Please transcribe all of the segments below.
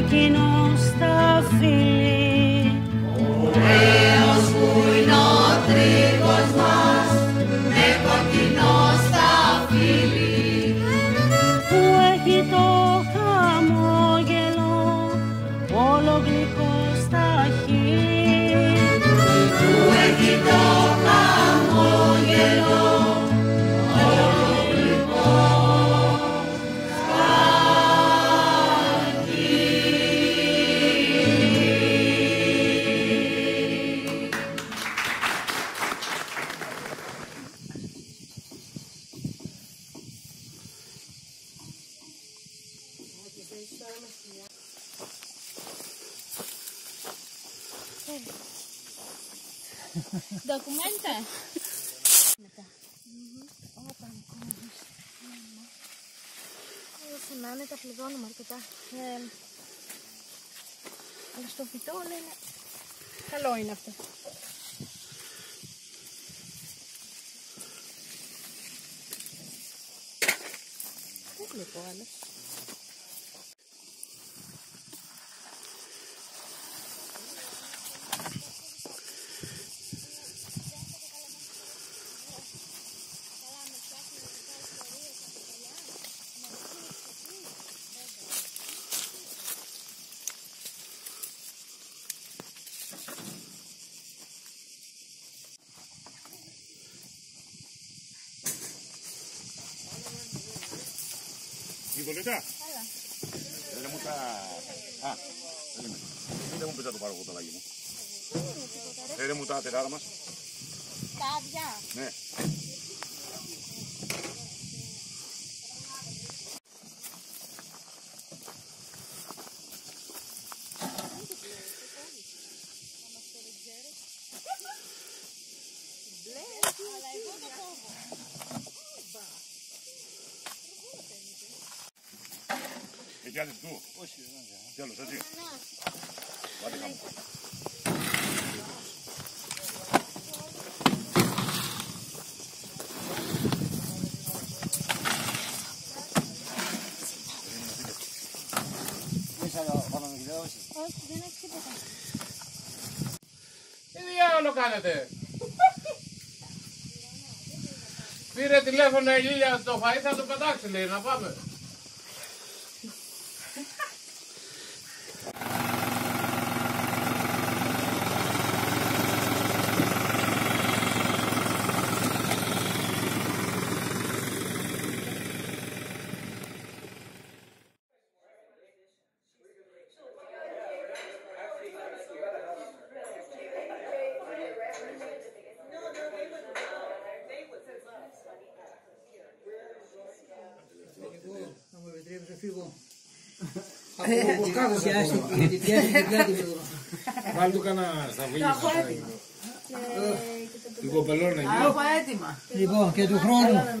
que não está fim. YouTube. Dokumente. Όσο να είναι τα πληρώνουμε αρκετά. Ε, αλλά στο φυτό είναι... Καλό είναι αυτό. Δεν βλέπω άλλες. Νικολέτα. Δεν μου τα... Α, περίμενε. Δεν μου πεις να το πάρω εγώ το λαγί μου. Φέρε μου τα τετάρα μας. Τα άδεια. Ναι. Έχει άλλη του. Όχι, δεν Τέλος, έτσι. Βάλτε κάμω. Όχι, δεν έχει τίποτα. Τι διάολο κάνετε; Πήρε τηλέφωνο η Λίλια το φαΐ θα το πετάξει λέει να πάμε. Μου επιτρέπετε φύγω. Από από κάτω σε αυτό, γιατί πιάσει την πλάτη μου. Βάλει του κανένα σταυρί. Την κοπελώνα εκεί. Λοιπόν, και του χρόνου.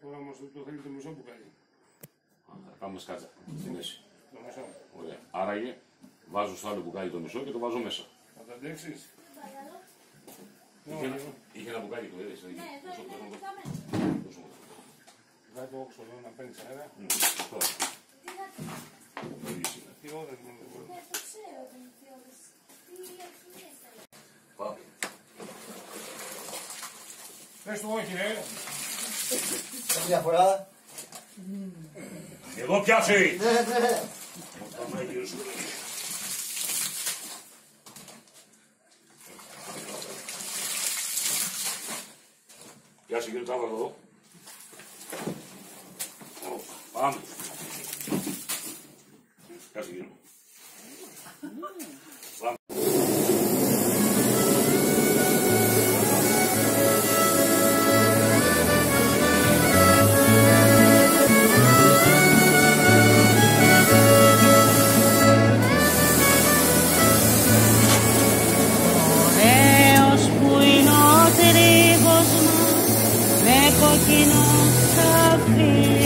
Τώρα όμως το θέλει το μισό μπουκάλι. Θα κάνουμε σκάτσα στη μέση. Το μισό. Ωραία. Άραγε βάζω στο άλλο μπουκάλι το μισό και το βάζω μέσα. τα αντέξεις. Είχε, είχε ένα μπουκάλι που έδειξε. Ναι, εδώ Πόσο είναι κόσμο- πεταμένο. πόσο κόσμο. Θα το όξω εδώ να παίρνεις αέρα. Μμ, αυτό. Τι να Πολύ είναι. Τι ώρες μου δεν μπορώ. Ναι, το ξέρω ότι είναι πιο ωραίες. Τι ευθυνίες θα είναι. Πάμε. Πες του όχι ρε. Διαφορά. Εδώ πιάσε! Ναι, ναι. Πάμε γύρω σου. Πιάσε γύρω τράβα εδώ. Ω, Πάμε. Πιάσε γύρω. feel